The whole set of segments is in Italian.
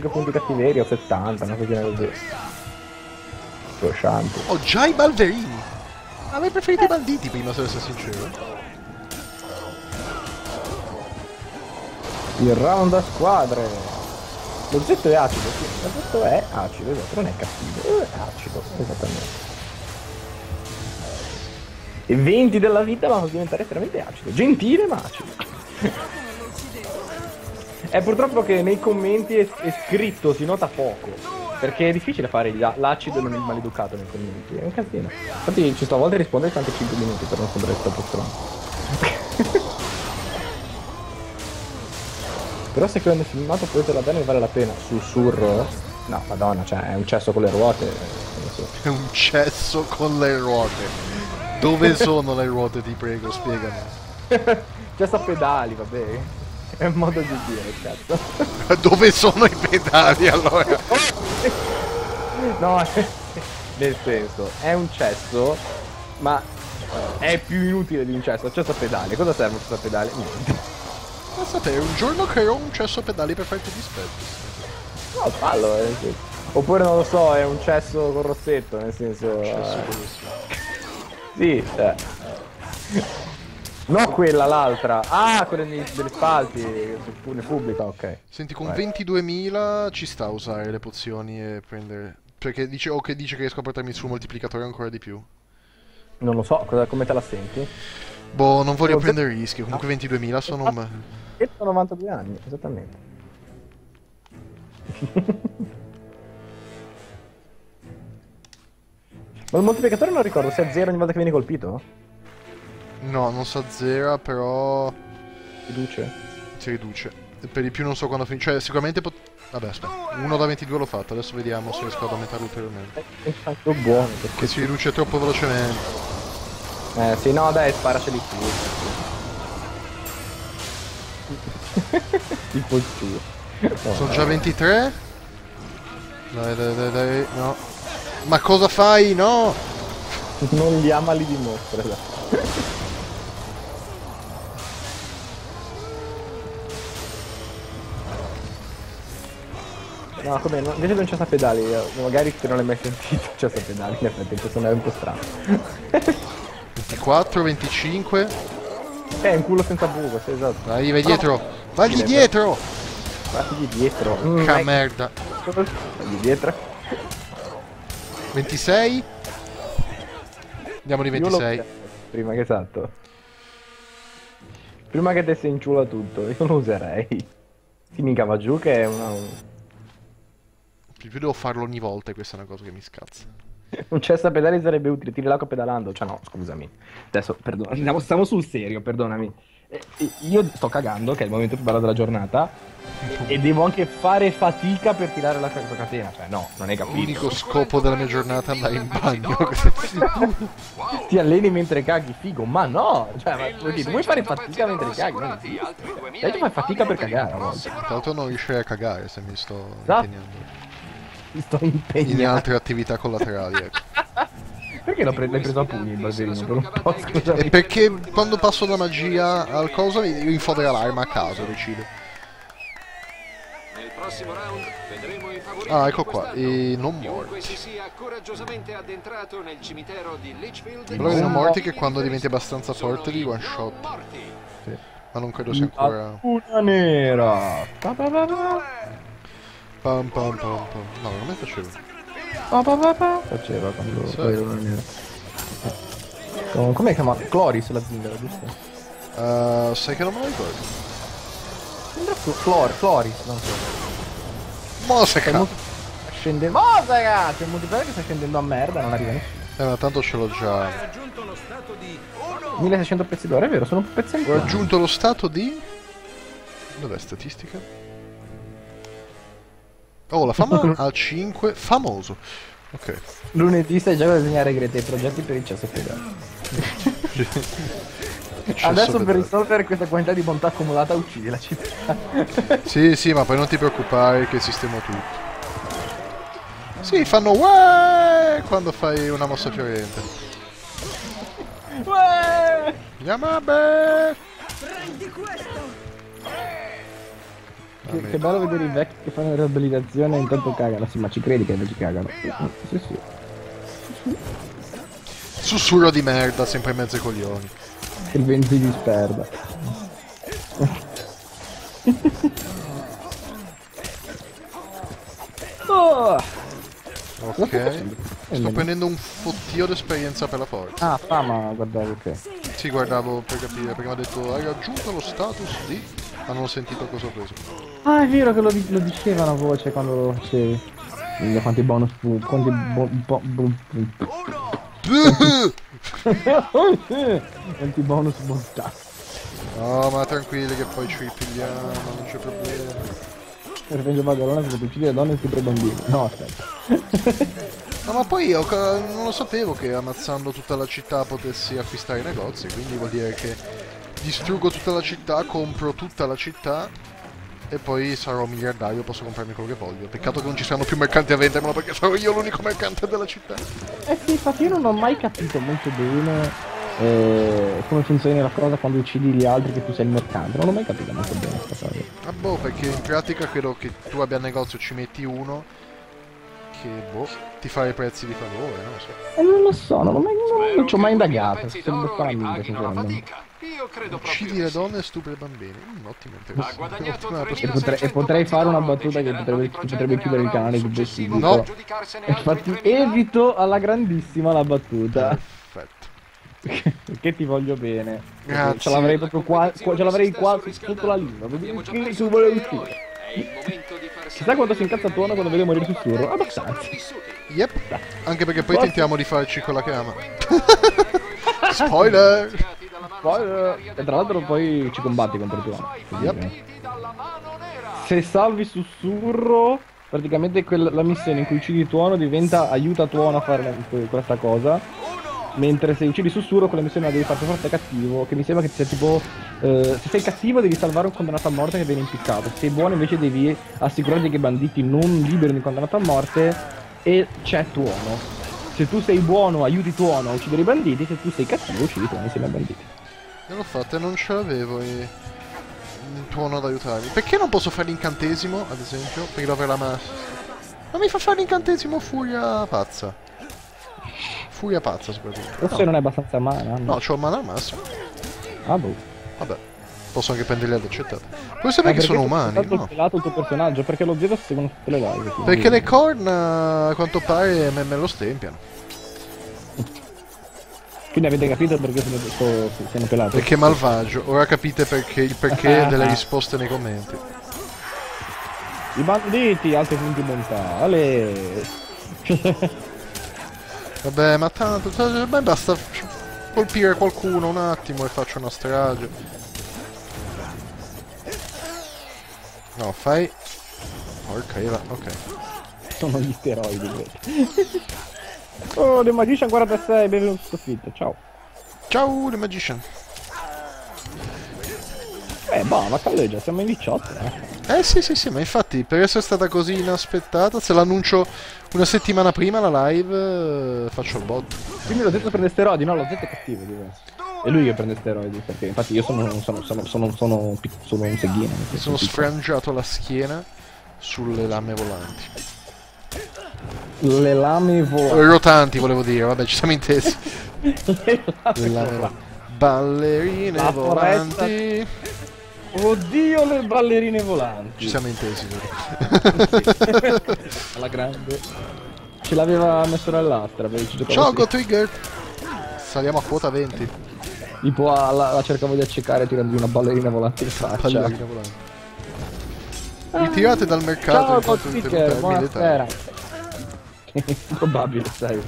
75 punti cattiveria o 70, una cosina così. Scosciante. Ho già i balderini! Avrei preferito i banditi prima, se essere sincero. Il round a squadre. L'oggetto è acido, sì. L'oggetto è acido, esatto, non è cattivo, è acido, esattamente. E 20 della vita vanno a diventare estremamente acido. Gentile ma acido. è purtroppo che nei commenti è, è scritto, si nota poco. Perché è difficile fare l'acido non il maleducato nei commenti. È un casino. Infatti ci sto a volte a rispondere anche 5 minuti per non sembrare troppo strano. Però se quando è filmato poi te la bene vale la pena. Sussurro? No, madonna, cioè è un cesso con le ruote. so. È un cesso con le ruote. Dove sono le ruote, ti prego, spiegami. Cesso a pedali, vabbè. È un modo di dire, cazzo. Dove sono i pedali allora? No, nel senso, è un cesso, ma eh, è più inutile di un cesso. Cesso a pedali. Cosa serve un cesso a pedali? Niente. Pensate, un giorno creerò un cesso a pedali per farti dispetti. No, fallo, eh. Oppure non lo so, è un cesso con rossetto, nel senso. Cesso eh, bellissimo. Sì, cioè. No quella, l'altra. Ah, quella delle spalti, nel pubblico, ok. Senti, con Vai. 22.000 ci sta a usare le pozioni e prendere... Perché dice, o che dice che riesco a portarmi sul moltiplicatore ancora di più. Non lo so, cosa- come te la senti? Boh, non voglio prendere rischi. Comunque 22.000 sono... un- 192 anni, esattamente. Ma il moltiplicatore non ricordo se è zero ogni volta che vieni colpito? No, non sa zera, però... Riduce. Si riduce. Per di più non so quando finisce. Cioè, sicuramente pot... Vabbè, aspetta. Uno da 22 l'ho fatto, adesso vediamo se riesco ad aumentarlo ulteriormente. È tanto buono Che perché si riduce troppo velocemente. Eh sì, no dai, sparaceli tu. tipo il tuo. Sono già 23? Dai, dai, dai, dai, no. Ma cosa fai? No! Non li ama li dimostra. dai. No, come no, invece non c'è sta pedali, eh, magari che non l'hai mai sentito, c'è sta pedali, in effetti, questo è un po' strano. 24, 25. È un culo senza buco, sì, esatto. Dai, vai dietro! Vagli Sì, dietro! Guardati dietro. Mm, Che vai- merda. Vagli dietro. 26. Andiamo di Io lo 26. userei Prima che esatto. Prima che te si inciula tutto, io lo userei. Si mica va giù che è una, un, Più devo farlo ogni volta e questa è una cosa che mi scazza. un cesso a pedali sarebbe utile, tiri l'acqua pedalando. Cioè no, scusami. Adesso, perdona, stiamo, stiamo sul serio, perdonami. Io sto cagando, che è il momento più bello della giornata, e devo anche fare fatica per tirare la ca- catena. Cioè no, non hai capito. L'unico scopo della mia giornata è andare in bagno. Ti alleni mentre caghi, figo, ma no! Cioè, ma vuol dire, vuoi fare fatica mentre caghi? No, Dai, tu fai fatica per cagare a volte. Tra l'altro non riuscirei a cagare se mi sto Esatto. impegnando. Mi sto In impegnando. altre attività collaterali, ecco. Perché l'ho pre- l'hai preso a pugni il balderino? Per un po', E scusami. perché quando passo la magia al coso io infodera l'arma a caso, decido. Nel prossimo round vedremo i favoriti Ah, ecco qua, e non morti. si sia coraggiosamente addentrato nel cimitero di Litchfield Quello di non Non morti che quando diventi abbastanza forte li one shot. morti. Ma non credo sia ancora. Una nera. Pa, pa, pa, pa. Pam pam pam pam. No, non mi faceva. Pa, pa, pa, pa. Faceva quando Sì. poi nera. Con- Com'è chiamato? Cloris la zingara, giusto? Uh, sai che non me lo ricordo. Sembra Fl- Flor, Floris, non so. Sta scendendo. Oh, raga! C'è il multiplayer che sta scendendo a merda, non arriva nessuno. Eh, ma tanto ce l'ho già. 1600 pezzi d'oro, è vero, sono pezzi Ho ancora. raggiunto lo stato di. Dov'è statistica? Oh, la fama a 5. Famoso. Ok. Lunedì stai già a disegnare Greta i progetti per il cesso pedale. Adesso per risolvere questa quantità di bontà accumulata uccidi la città. Sì, sì, ma poi non ti preoccupare che sistemo tutto. Sì, fanno uè quando fai una mossa fiorente. Uè! Yamabe! Che, che bello vedere i vecchi che fanno riabilitazione e intanto cagano. Sì, ma ci credi che invece cagano? Sì, sì. Sussurro di merda, sempre in mezzo ai coglioni. Il vento si disperda. oh! Ok. Sto prendendo un fottio d'esperienza per la forza. Ah, fama, guardavo che. Sì, guardavo per capire, perché mi ha detto hai raggiunto lo status di... Ma non ho sentito cosa ho preso. Ah, è vero che lo, lo diceva a voce quando lo facevi. Minchia, Quanti bonus fu, quanti bo, bo, bo, quanti bonus bontà. No, ma tranquilli che poi ci ripigliamo, non c'è problema. Revenge Badalona per uccidere donne e stupri bambini. No, aspetta. No, ma poi io non lo sapevo che ammazzando tutta la città potessi acquistare negozi, quindi vuol dire che distruggo tutta la città, compro tutta la città e poi sarò miliardario, posso comprarmi quello che voglio. Peccato che non ci siano più mercanti a vendermelo perché sarò io l'unico mercante della città. Eh sì, infatti io non ho mai capito molto bene eh, come funziona la cosa quando uccidi gli altri che tu sei il mercante. Non ho mai capito molto bene questa cosa. Ah boh, perché in pratica credo che tu abbia negozio, ci metti uno che boh, ti fa i prezzi di favore, non lo so. E non lo so, non, ho mai, non, non ci ho mai indagato. Sarebbe fare la sinceramente. Io credo proprio Uccidi di le donne e stupri i bambini. Mm, ottimo Ha interesse. guadagnato Ottima 3.600 E potrei, e potrei fare una battuta che potrebbe, potrebbe chiudere il canale successivo. No. Infatti 3.000. evito alla grandissima la battuta. Perfetto. che ti voglio bene. Grazie. Ce l'avrei proprio qua, qua- ce l'avrei qua sotto la lingua. Che tu volevi uscire. È il momento di farsi Chissà quanto si incazza Tuono quando vede morire il sussurro. Abbastanza. Yep. Anche perché poi tentiamo di farci quella che ama. Spoiler! Poi, eh, e tra l'altro poi ci combatti contro Tuono. Yep. Se salvi sussurro, praticamente quella- la missione in cui uccidi Tuono diventa aiuta Tuono a fare questa cosa. Mentre se uccidi sussurro, quella missione la devi fare forza cattivo. Che mi sembra che sia tipo. eh, se sei cattivo devi salvare un condannato a morte che viene impiccato. Se sei buono invece devi assicurarti che i banditi non liberino il condannato a morte. E c'è Tuono. Se tu sei buono aiuti Tuono a uccidere i banditi, se tu sei cattivo uccidi Tuono insieme ai banditi. E l'ho fatto e non ce l'avevo e... il tuono ad aiutarmi. Perché non posso fare l'incantesimo, ad esempio? Per avere la massa. Non mi fa fare l'incantesimo furia pazza. Furia pazza soprattutto. Forse non è abbastanza mana. No, c'ho mana al massimo. Ah boh. Vabbè. Posso anche prenderli ad accettato. Puoi sapere che Ma sono perché umani, stato no? pelato il tuo personaggio perché lo vedo seguono tutte le live. Perché le corn a quanto pare me, me lo stempiano. Quindi avete capito perché sono, sono, sono pelato? Perché malvagio. Ora capite perché il perché Ah. delle risposte nei commenti. I banditi, altri punti bontà. Ale. Vabbè, ma tanto, me basta colpire qualcuno un attimo e faccio una strage. No, fai... Porca Eva, ok. sono gli steroidi. Oh, The Magician 46, benvenuto sconfitto. Ciao. Ciao, The Magician. Eh, boh, ma calleggia, siamo in 18. Eh. Eh sì, sì, sì, ma infatti per essere stata così inaspettata, se l'annuncio una settimana prima la live, eh, faccio il bot. Quindi lo Z prende steroidi, no, lo Z è cattivo, diverso. È lui che prende steroidi, perché infatti io sono, sono, sono, sono, sono, sono un seghino. sono sfrangiato la schiena sulle lame volanti. Le lame volanti. Rotanti volevo dire, vabbè, ci siamo intesi. Le lame lame volanti. Ballerine La volanti. Oddio, le ballerine volanti. Ci siamo intesi. Alla grande. Ce l'aveva messo giocavo Ciao. Go Trigger! Saliamo a quota 20. Tipo alla- la cercavo di accecare tirando una ballerina volante in faccia. Ballerine volanti. Ritirate dal mercato Ciao il militare. Probabile, sai.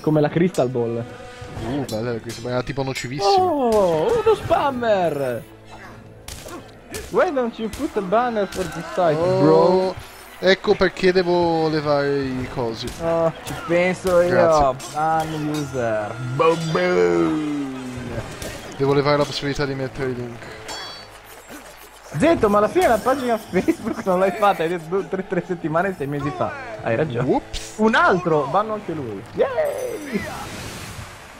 Come la Crystal Ball. Uh, bella, questa era tipo nocivissimo. Oh, uno spammer! Why don't you put a banner for this site, bro? Oh, ecco perché devo levare i cosi. Oh, ci penso io, ban user. Boom boom. Devo levare la possibilità di mettere i link. Zetto, ma alla fine la pagina Facebook non l'hai fatta, hai detto 3 settimane, 6 mesi fa. Hai ragione. Whoops, Un altro, vanno anche lui. Yay!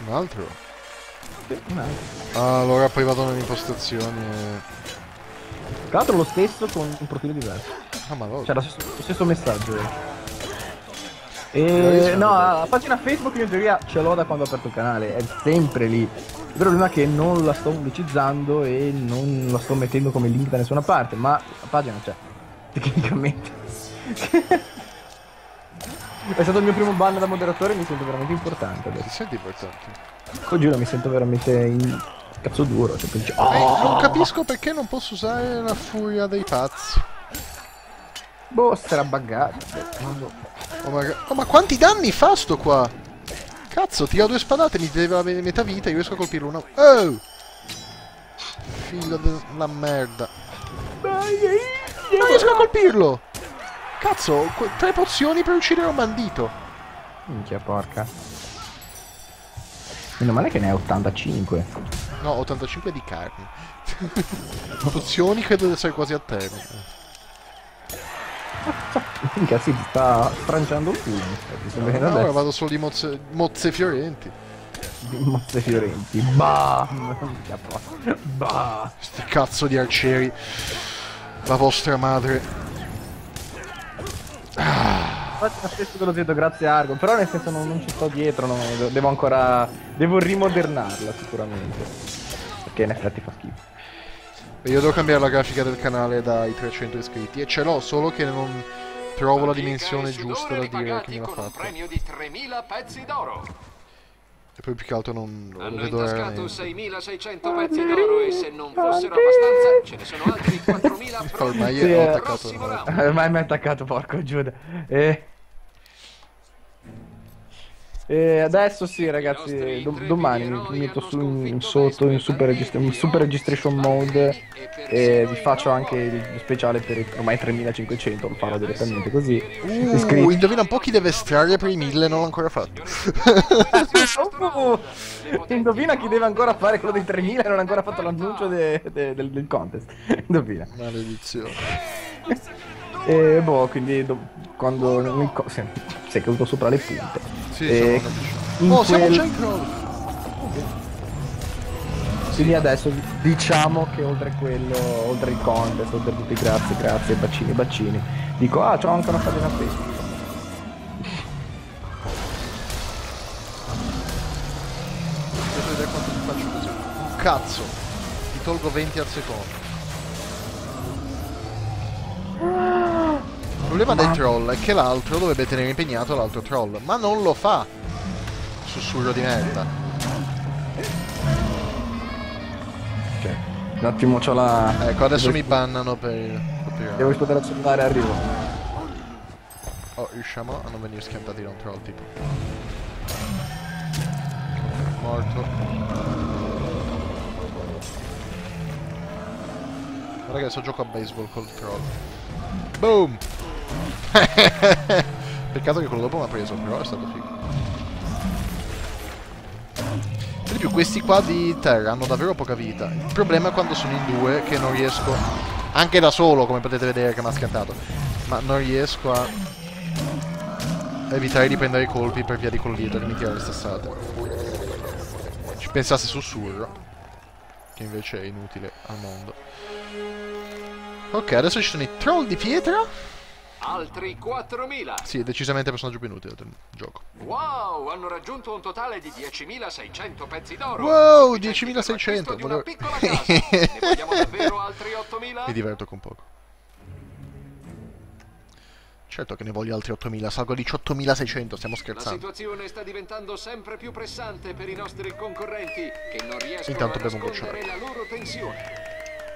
un altro. Sì, un altro. Ah, allora poi vado nelle impostazioni e... Tra l'altro lo stesso con un profilo diverso. Ah, ma no. Cioè lo stesso, lo stesso messaggio. E no, la pagina Facebook io in teoria ce l'ho da quando ho aperto il canale, è sempre lì. Il problema è che non la sto pubblicizzando e non la sto mettendo come link da nessuna parte, ma la pagina c'è, tecnicamente. È stato il mio primo ban da moderatore e mi sento veramente importante Ti adesso. senti importante? Ecco, giuro, mi sento veramente in cazzo duro. Cioè, dice, Eh, oh, non capisco perché non posso usare la furia dei pazzi. boh, sarà so. Oh, ma... oh, ma quanti danni fa sto qua? Cazzo, tira due spadate, mi deve avere metà vita, io riesco a colpirlo una... Oh! Figlio della merda. Non riesco a colpirlo! Cazzo, tre pozioni per uccidere un bandito. Minchia porca. Meno male che ne hai 85. No, 85 di carne. pozioni credo di essere quasi a termine. Minchia si sta stranciando il culo. Venendo No, ora vado solo di mozze, mozze fiorenti. Di mozze fiorenti. Bam! Bah! Sti cazzo di arcieri. La vostra madre. Infatti lo stesso te lo chiedo grazie a Argo, però nel senso non, non ci sto dietro, no, devo ancora... devo rimodernarla sicuramente. Perché in effetti fa schifo. Io devo cambiare la grafica del canale dai 300 iscritti. E ce l'ho, solo che non trovo la dimensione giusta da dire che me l'ha con un fatta. premio di 3000 pezzi d'oro. E poi più che altro non lo Hanno vedo intascato raramente. 6600 pezzi d'oro e se non fossero abbastanza ce ne sono altri 4000 Ormai Sì, ho eh. attaccato. Ormai mi ha attaccato, porco Giuda. E... e adesso sì ragazzi, do- domani mi metto su in, sotto in super, in super registration mode e vi faccio anche il speciale per i- ormai 3500, lo farò direttamente così. Uh, Iscritti. indovina un po' chi deve estrarre per i 1000 non l'ho ancora fatto. Indovina chi deve ancora fare quello dei 3000 e non ha ancora fatto l'annuncio de- de- del, del contest. Indovina. Maledizione. E boh, quindi do- quando nel co- sei, sei caduto sopra le punte. Sì, E in Oh, siamo quel- già in crollo. Quindi adesso diciamo che oltre quello, oltre il contest, oltre tutti i grazie, grazie, bacini, bacini, dico ah c'ho anche una pagina Facebook. Devo vedere quanto ti faccio così. Un cazzo. Ti tolgo 20 al secondo. Problema del troll è che l'altro dovrebbe tenere impegnato l'altro troll, ma non lo fa. Sussurro di merda. Cioè, un attimo c'ho la... Ecco, adesso devo, mi bannano per copyright. Devo rispondere al cellulare, arrivo. Oh, riusciamo a non venire schiantati da un troll tipo. Morto. Adesso gioco a baseball col troll. Boom! Peccato che quello dopo mi ha preso, però è stato figo. Per di più, questi qua di terra hanno davvero poca vita. Il problema è quando sono in due che non riesco, anche da solo, come potete vedere che mi ha schiantato, ma non riesco a evitare di prendere i colpi per via di quello dietro che mi tira le stessate. Ci pensasse sussurro, che invece è inutile al mondo. Ok, adesso ci sono i troll di pietra. Altri 4000. Sì, decisamente il personaggio più inutile del gioco. Wow, hanno raggiunto un totale di 10.600 pezzi d'oro. Wow, Sufficienti per 10.600, l'acquisto di una volevo- ne vogliamo davvero altri 8.000? Mi diverto con poco. Certo che ne voglio altri 8000, salgo a 18.600, stiamo La scherzando. situazione sta diventando sempre più pressante per i nostri concorrenti che non riescono Intanto a nascondere la loro tensione.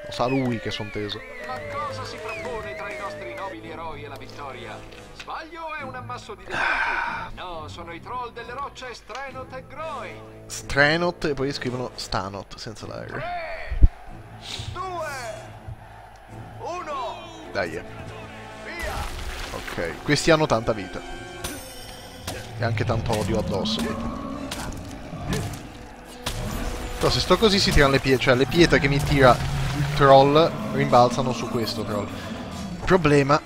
Lo sa lui che son teso. Ma cosa si propone tra i nostri nobili eroi e la vittoria? Sbaglio è un ammasso di defunti? No, sono i troll delle rocce Strenot e Groin. Stranot e poi scrivono Stanot senza la R. 2 1 Dai. Via! Ok, questi hanno tanta vita. E anche tanto odio addosso. Però se sto così si tirano le pietre, cioè le pietre che mi tira troll rimbalzano su questo troll. Il problema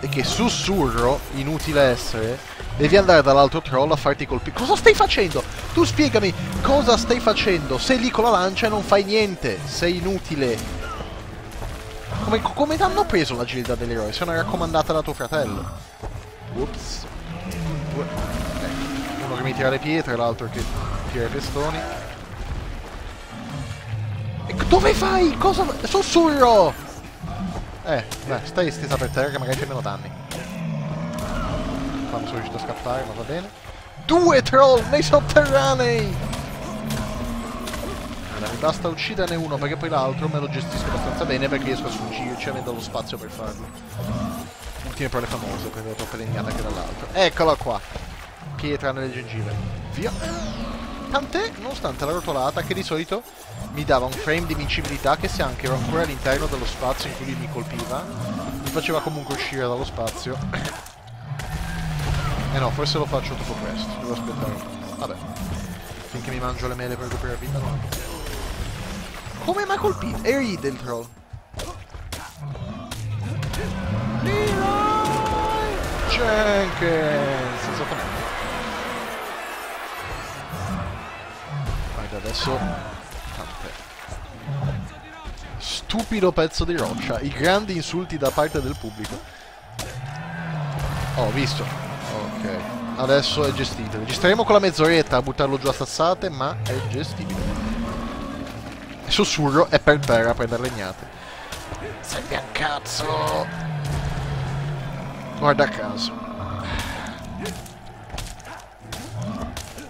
è che sussurro, inutile essere, devi andare dall'altro troll a farti colpire. Cosa stai facendo? Tu spiegami cosa stai facendo. Sei lì con la lancia e non fai niente. Sei inutile. come, come t'hanno preso l'agilità dell'eroe? Se è raccomandata da tuo fratello. Ups. Eh, Uno che mi tira le pietre, l'altro che tira i pestoni. E dove fai? Cosa? Sussurro! Eh, dai, stai stesa per terra che magari fai meno danni. Quando sono riuscito a scappare, ma va bene. Due troll nei sotterranei! Allora, mi basta ucciderne uno perché poi l'altro me lo gestisco abbastanza bene perché riesco a sfuggirci avendo lo spazio per farlo. Ultime parole famose, prendevo troppe legnate anche dall'altro. Eccola qua! Pietra nelle gengive. Via! Tant'è, nonostante la rotolata, che di solito mi dava un frame di invincibilità che se anche ero ancora all'interno dello spazio in cui lui mi colpiva, mi faceva comunque uscire dallo spazio. eh no, forse lo faccio troppo presto, devo aspettare un po'. Vabbè. Finché mi mangio le mele per recuperare vita no. Come mi ha colpito? E il troll. Leroy Jenkins! Esattamente. Guarda, adesso... Tant'è. Stupido pezzo di roccia. I grandi insulti da parte del pubblico. Oh, visto. Ok. Adesso è gestibile. Registreremo con la mezz'oretta a buttarlo giù a sassate, ma è gestibile. Il sussurro è per terra a prendere legnate. Serve a cazzo! Guarda caso.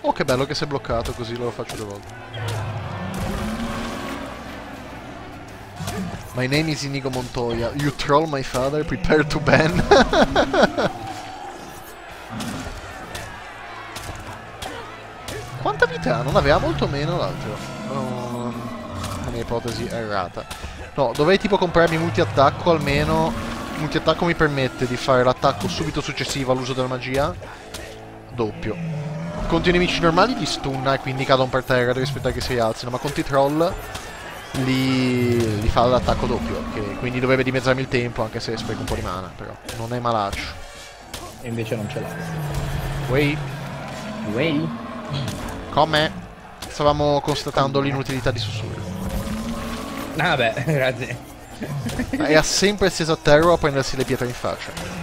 Oh, che bello che si è bloccato, così lo faccio due volte. My name is Inigo Montoya. You troll my father, prepare to ban. Quanta vita ha? Non aveva molto meno l'altro. Um, la mia ipotesi è errata. No, dovrei tipo comprarmi multi-attacco almeno. Multi-attacco mi permette di fare l'attacco subito successivo all'uso della magia. Doppio. Contro i nemici normali li stunna e quindi cadono per terra, devi aspettare che si rialzino, ma contro i troll li, li fa l'attacco doppio, che quindi dovrebbe dimezzarmi il tempo, anche se spreco un po' di mana, però non è malaccio. E invece non ce l'ha. Wait, Way? come? Stavamo constatando l'inutilità di sussurro. Ah, vabbè, grazie. Era sempre steso a terra a prendersi le pietre in faccia.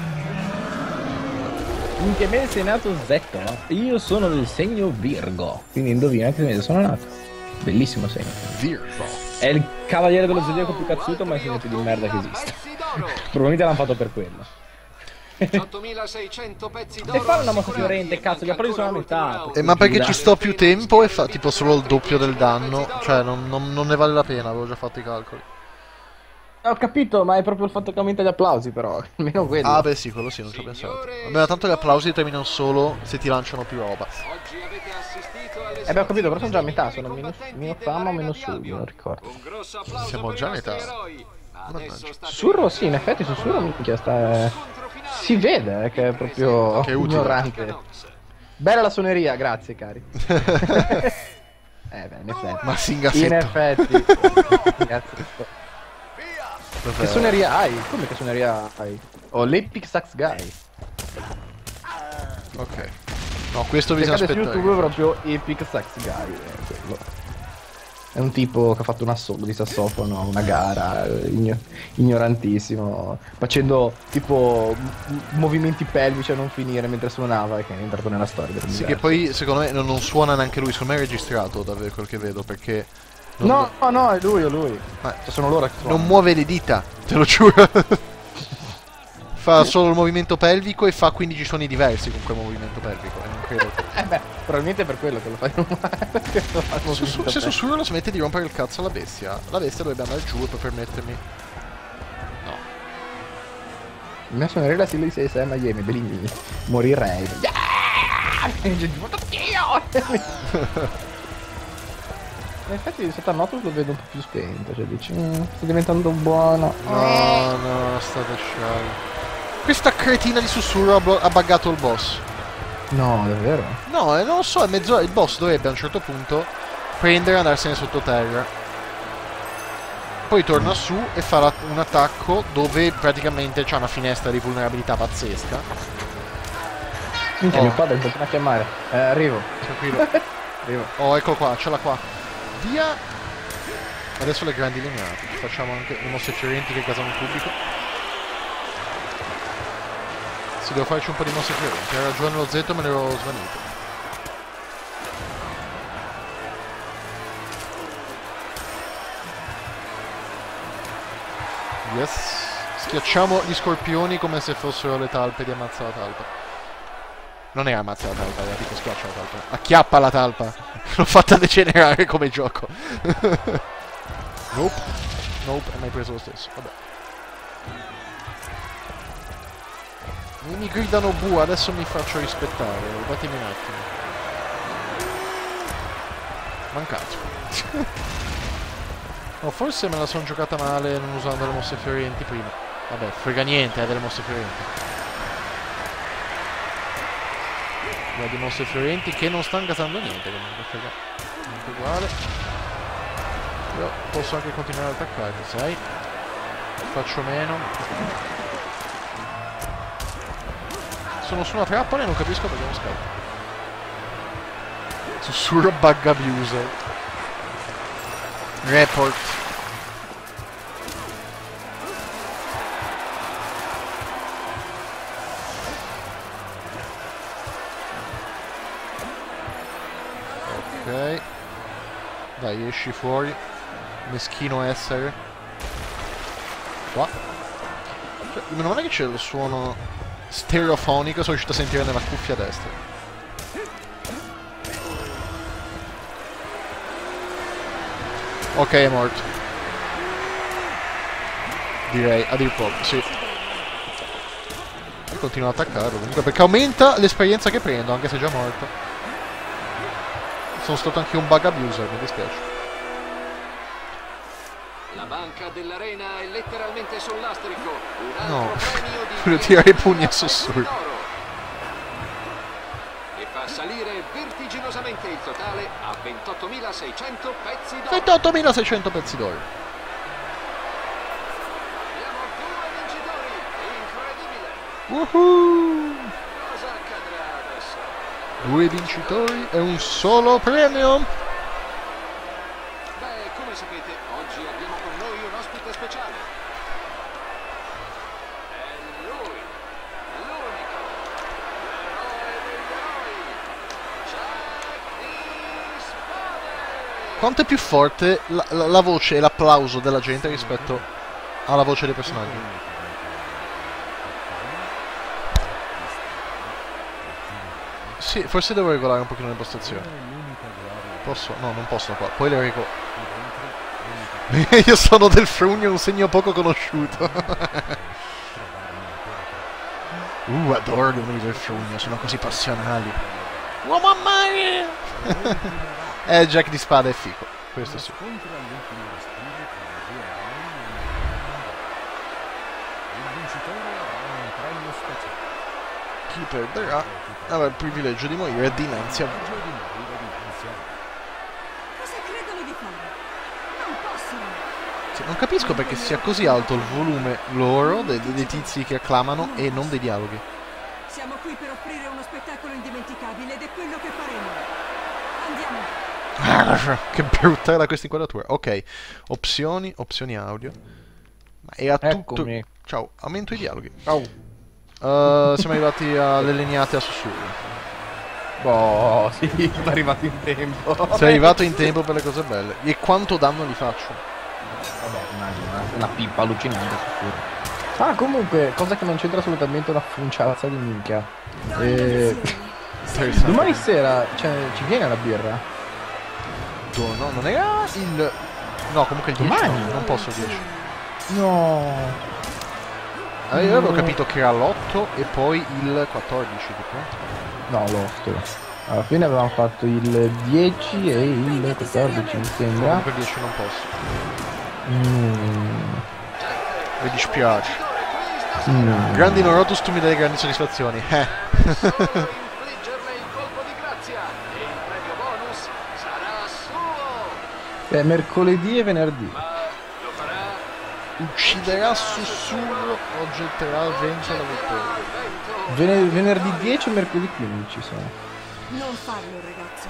In che mese sei nato Zetto? Io sono del segno Virgo. Quindi indovina che mese sono nato. Bellissimo segno. Virgo. È il cavaliere dello zodiaco più cazzuto, ma è il segno più di merda che esiste. Probabilmente l'hanno fatto per quello. 8600 pezzi d'oro. E fare una mossa fiorente, cazzo, gli preso ancora la metà. Eh, ma perché ci sto più tempo e fa tipo solo il doppio del danno. Cioè, non, non- non ne vale la pena, avevo già fatto i calcoli. Ho capito, ma è proprio il fatto che aumenta gli applausi, però. Almeno quello. Ah, beh, sì, quello sì, non ci ho pensato. Vabbè, tanto gli applausi terminano solo se ti lanciano più roba. Oggi avete assistito alle Eh beh, ho capito, però sono già a metà, sono meno, meno fama, Re meno sul, Gabbio. non ricordo. Siamo già a metà. Mannaggia. Sussurro, sì, in effetti, sussurro minchia sta... Finale. Si vede eh, che è proprio Che è utile. ignorante. Bella la suoneria, grazie cari. eh beh, in effetti. Ma In singasetto. effetti. Cos'è? Che suoneria hai? Come che suoneria hai? Ho l'Epic Sax Guy. Ok. No, questo bisogna Cercate su aspettare. YouTube proprio Epic Sax Guy. È, quello. È un tipo che ha fatto un assolo di sassofono, una gara, eh, igno- ignorantissimo, facendo tipo m- movimenti pelvici a non finire mentre suonava e che è entrato nella storia Sì, che poi secondo me non, non suona neanche lui, secondo me è registrato da quel che vedo, perché... non- No, no, no, è lui, è lui. Eh, Cioè, sono loro che non muove le dita, te lo giuro. fa solo il movimento pelvico e fa 15 suoni diversi con quel movimento pelvico. E non credo che... Eh beh, probabilmente è per quello che lo fai movimento se pelvico. sussurro lo smette di rompere il cazzo alla bestia, la bestia dovrebbe andare giù per permettermi... No. Il mio suonerella si lui sei a Miami, Bellini. Morirei. Yeah! Oddio! In effetti sotto a Notus lo vedo un po' più spento, cioè dici, "Mm, sto diventando buono. No, no, state scialo. Questa cretina di sussurro ha, ha buggato il boss. No, davvero? No, eh, non lo so, è mezzo... il boss dovrebbe a un certo punto prendere e andarsene sottoterra. Poi torna su e fa un attacco dove praticamente c'ha una finestra di vulnerabilità pazzesca. Minchia, Oh. mio padre continua a chiamare. Eh, arrivo, Tranquillo. arrivo. Oh, eccolo qua, ce l'ha qua. Via. Adesso le grandi lineate. Facciamo anche le mosse fiorenti che casano il pubblico. Si devo farci un po' di mosse fiorenti. Ha ragione lo Z, me ne ero svanito. Yes. Schiacciamo gli scorpioni come se fossero le talpe di ammazza la talpa. Non era ammazza la talpa, era tipo schiaccia la talpa. Acchiappa la talpa. L'ho fatta degenerare come gioco. nope. Nope, e mai preso lo stesso. Vabbè. Mi gridano bu, adesso mi faccio rispettare. Datemi un attimo. Mancato. No, forse me la sono giocata male non usando le mosse fiorenti prima. Vabbè, frega niente, eh, delle mosse fiorenti. Abbiamo di mosse fiorenti che non stanno gasando niente, comunque, frega. Niente uguale. Io posso anche continuare ad attaccare, sai? Faccio meno. Sono su una trappola e non capisco perché non scappa. Sussurro bug abuser. Report. Esci fuori. Meschino essere. Qua. Cioè, meno male che c'è il suono stereofonico, sono riuscito a sentire nella cuffia destra. Ok, è morto. Direi, a dir poco, sì. E continuo ad attaccarlo comunque, perché aumenta l'esperienza che prendo, anche se è già morto. Sono stato anche un bug abuser, mi dispiace. Banca dell'arena è letteralmente sul lastrico. Un No. premio di tirare i pugni a sussurro. E fa salire vertiginosamente il totale a 28.600 pezzi d'oro. 28.600 pezzi d'oro. Abbiamo due vincitori. Incredibile. Woohoo! Due vincitori e un solo premio. Beh, come sapete, oggi abbiamo con noi un ospite speciale. È lui, l'unico, l'eroe degli eroi, Jack the Spade! Quanto è più forte la, la- la voce e l'applauso della gente rispetto alla voce dei personaggi? Sì, forse devo regolare un pochino le impostazioni. Posso? No, non posso qua. Poi le regolo. Io sono del Frugno, un segno poco conosciuto. uh, adoro gli uomini del Frugno, sono così passionali. Uomo a mare! eh, Jack di spada è fico. Questo sì. Chi perderà avrà il privilegio di morire dinanzi a voi. Non capisco perché sia così alto il volume loro, dei, dei tizi che acclamano, e non dei dialoghi. Siamo qui per offrire uno spettacolo indimenticabile ed è quello che faremo. Andiamo! che brutta era questa inquadratura. Ok, opzioni, opzioni audio. Ma era tutto... Ciao, aumento i dialoghi. Ciao. Uh, siamo arrivati alle lineate a sussurro. Boh, sì, sono arrivato in tempo. Sei arrivato in tempo per le cose belle. E quanto danno gli faccio? Vabbè, immagino, eh, una pippa allucinante sicuro. Ah, comunque, cosa che non c'entra assolutamente una funciazza di minchia. Interessante. domani sera cioè, ci viene la birra? Do- no, non era il... No, comunque il 10 Domani? no, non posso il 10. No. Ah, io avevo capito che era l'8 e poi il 14, tipo. No, l'8. Alla fine avevamo fatto il 10 e il 14, mi sembra. Comunque il 10 non posso. Mm. Mi dispiace. Mm. Grandi Norotus, tu mi dai grandi soddisfazioni. Eh. È mercoledì e venerdì. Ucciderà sussurro o getterà al vento la vittoria. Vene- venerdì 10 e mercoledì 15 sono. Non farlo, ragazzo.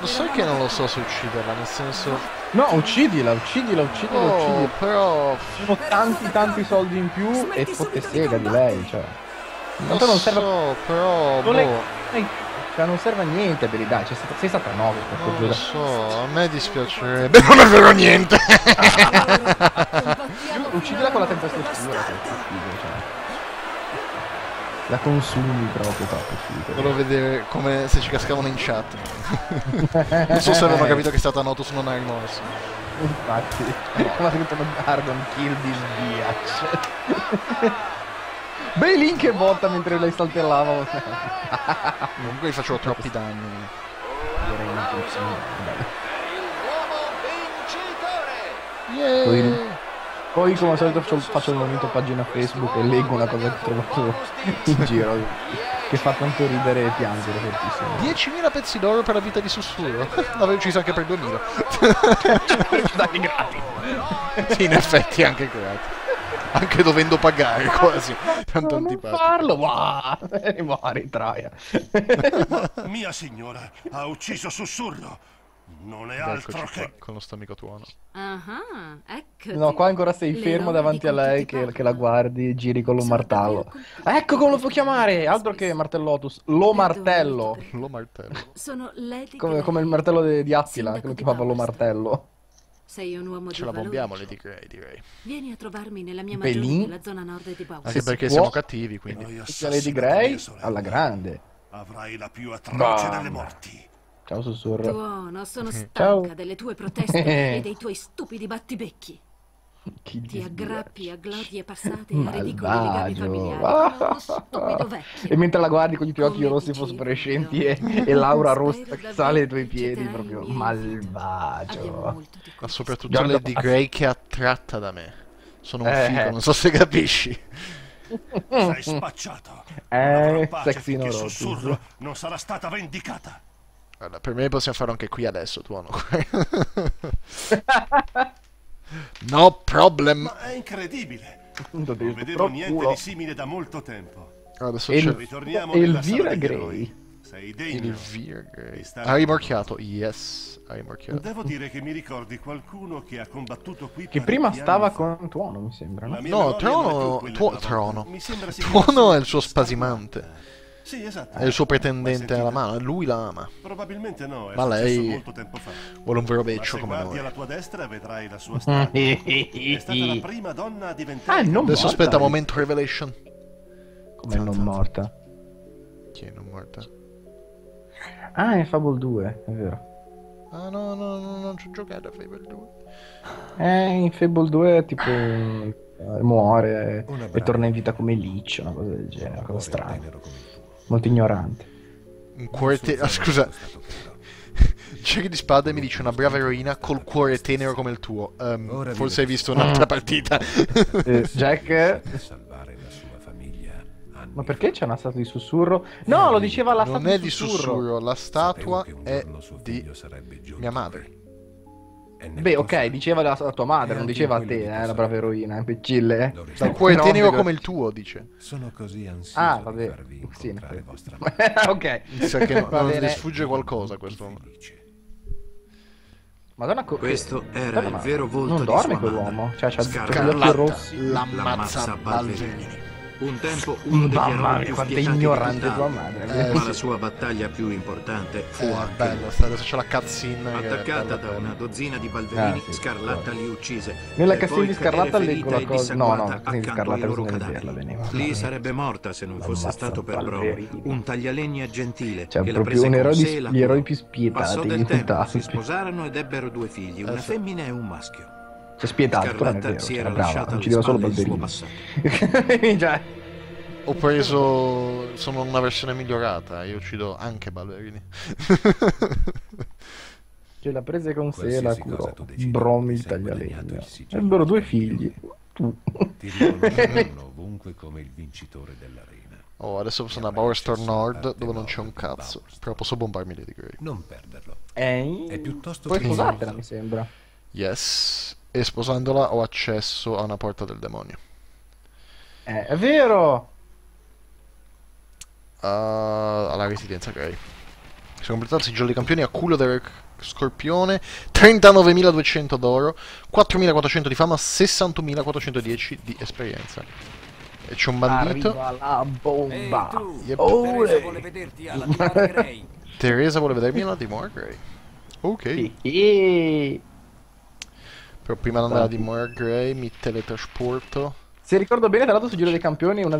Lo sai che non lo so se ucciderla, nel senso... No, uccidila, uccidila, uccidila, Oh, uccidila. però... Sono tanti tanti soldi in più e fotte sega di lei, cioè. Tanto non serve so, però... non, boh, cioè, non serve a niente per i dai, cioè, sei stata 9 per non lo so, a me dispiacerebbe. Non è vero niente! Uccidila con la tempesta oscura, cioè. La consumi proprio troppo figo. Volevo vedere come se ci cascavano in chat. non so se avevano capito che è stata Notus non ha rimorso. Infatti, come ha scritto Argon, kill this biatch. Bei link che botta mentre lei saltellava. Comunque gli facevo troppi danni. Yeah! Poi come al solito faccio, faccio il momento pagina Facebook e leggo una cosa che ho trovato in giro che fa tanto ridere e piangere fortissimo. 10.000 pezzi d'oro per la vita di sussurro. L'avevo ucciso anche per 2.000. Dai, gratis. sì, in effetti anche gratis. Anche dovendo pagare quasi. Tanto Non antipatico. farlo, wow! E muori, Troia. Mia signora ha ucciso Sussurro. Non è altro Eccoci qua, che... con lo sto amico tuono. Ah, ecco. No, qua ancora sei Le fermo davanti a lei che, che la guardi e giri con lo Sono martello. Ecco come lo può chiamare, altro che martellotus, lo martello. Lo martello. Sono Lady Come, come il martello di, di Attila, che lo chiamava lo martello. Sei un uomo Ce di la bombiamo Lady Grey, direi. Vieni a trovarmi nella mia lì- nella zona nord di Bowers. Anche perché può- siamo cattivi, quindi. Assassinato Lady Grey alla grande. Avrai la più atroce Bam. delle morti. Ciao sussurro. Tuono, sono stanca Ciao. delle tue proteste e dei tuoi stupidi battibecchi. Chi Ti aggrappi a glorie passate e a ridicoli legami Malvagio. familiari stupido vecchio. E mentre la guardi con i tuoi occhi Come rossi fosforescenti e, e Laura rossa che sale ai tuoi piedi, proprio malvagio. Ma soprattutto Guarda- Lady Grey che è attratta da me. Sono un Eh. figo, non so se capisci. Sei spacciato. Eh, Norotus. Sussurro non sarà stata vendicata. Guarda, per me possiamo farlo anche qui adesso, tuono. No problem. Ma è incredibile. Appunto, Non vedevo niente culo. di simile da molto tempo. Adesso E c'è il- Ritorniamo Elvira Grey. Sei degno. Elvira Grey. Ti sta- Ha rimorchiato, yes. Ha rimorchiato. Devo dire che mi ricordi qualcuno che ha combattuto qui Che prima stava fa. con Tuono, mi sembra, no? No, Trono. Tuo-. Trono. Mi sembra Tuono è il suo spasimante. Sì, esatto. È il suo pretendente alla mano. Lui la ama. Probabilmente no, è Ma lei- molto tempo fa. Vuole un vero Ma beccio come guardi noi. alla tua destra vedrai la sua storia. È stata la prima donna a diventare Ah, non Adesso morta, aspetta, eh. momento revelation. Come non morta. Chi è non morta? Ah, è Fable 2, è vero. Ah no, no, no, non ci ho giocato a Fable 2. Eh, in Fable 2 tipo eh, muore e torna in vita come Lich, una cosa del genere, una cosa strana. Molto ignorante. Un cuore te- ah, scusa. Cerchi di spade mi dice una brava eroina col cuore tenero come il tuo. Ehm, forse hai visto un'altra partita. Eh, Jack, ma perché c'è una statua di sussurro? No, lo diceva la non statua è di sussurro, la statua è di mia madre. Beh, ok, diceva la, la tua madre, non diceva a di te, eh, la brava eroina, imbecille. eh. No, tenero dico- come il tuo, dice. Sono così ansioso Ah, di vabbè. farvi Sì, in incontrare vostra madre. ok. Mi sa che no, Va non le sfugge qualcosa a questo. Madonna, co- Questo era Aspetta, il vero volto Non di dorme quell'uomo, cioè c'ha gli occhi rossi. L'ammazza Balverini. Un tempo uno degli Mamma mia, più quanto è ignorante tua madre. Eh, Ma sì. la sua battaglia più importante fu Eh, anche bello, sta- adesso c'è la è Attaccata da una dozzina di balverini, Ah, sì, Scarlatta sì. li uccise. Nella poi di Scarlatta leggo la cosa- no, no, di Scarlatta bisogna vederla bene, Lì sarebbe morta se non fosse stato per Brom, un taglialegna gentile Cioè, che la proprio prese un eroe di- gli eroi più spietati Passò del tempo, si sposarono ed ebbero due figli, una Eh, sì. femmina e un maschio. Cioè, spietato, però non è vero. si Cioè, era brava, uccideva solo passato. Cioè, Ho preso. Sono una versione migliorata. Io uccido anche ballerini. ce l'ha presa con sé e la curò. Bromi il taglialegno. Ebbero due figli. Tu. Ti riconosceranno ovunque come il vincitore dell'arena. Oh, adesso andare a Bowerstar Nord dove non c'è un cazzo. Però posso bombarmi Lady Grey. Non perderlo. Eh, È piuttosto Puoi prezioso. sposartela, mi sembra. Yes. E sposandola ho accesso a una porta del demonio. Eh, è vero! Uh, alla residenza Grey. Si è completato il sigillo dei campioni a culo del scorpione. 39.200 d'oro, 4.400 di fama, 61.410 di esperienza. E c'è un bandito. Arriva la bomba. tu, Yep. Oh, Teresa vuole vederti alla Diana Gray. Teresa vuole vedermi alla Dimora Grey. Ok. Però prima di andare alla Dimora Grey mi teletrasporto. Se ricordo bene, tra l'altro, sul Giro dei Campioni, una